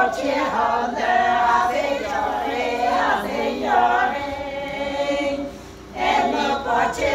Ave Ave